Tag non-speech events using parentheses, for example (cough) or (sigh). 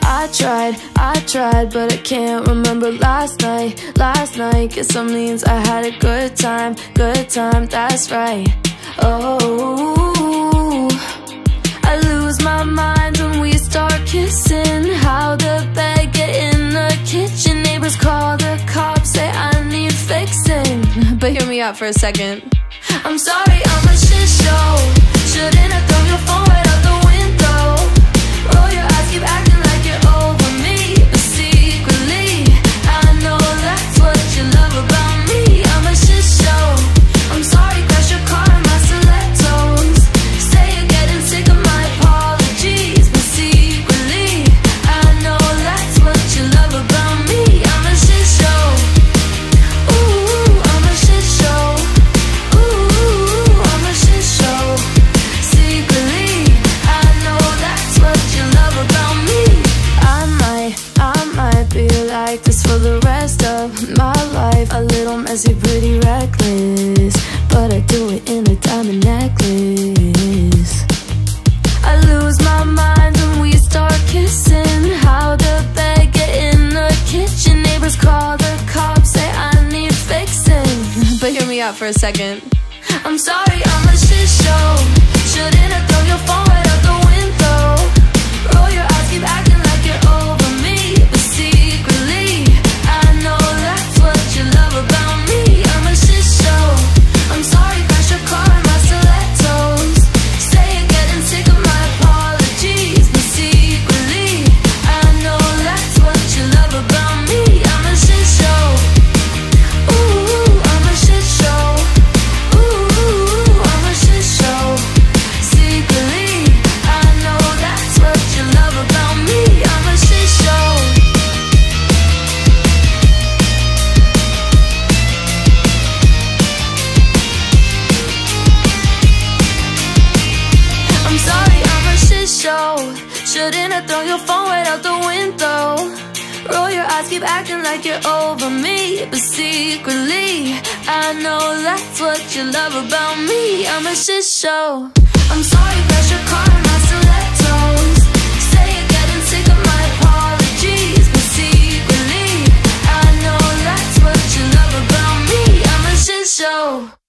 I tried, I tried, but I can't remember last night, last night. Guess that means I had a good time, good time, that's right. Oh, I lose my mind when we start kissing. How the bed get in the kitchen? Neighbors call the cops, say I need fixing. (laughs) But hear me out for a second. I'm sorry, I'm a shit show. Shouldn't have thrown your phone right Messy, pretty reckless, but I do it in a diamond necklace. I lose my mind when we start kissing. How the bed get in the kitchen? Neighbors call the cops, say I need fixing. (laughs) But hear me out for a second. I'm sorry, I'm a Shouldn't have thrown your phone right out the window. Roll your eyes, keep acting like you're over me. But secretly, I know that's what you love about me. I'm a shit show. I'm sorry that you're caught in my stilettos Say you're getting sick of my apologies. But secretly, I know that's what you love about me. I'm a shit show.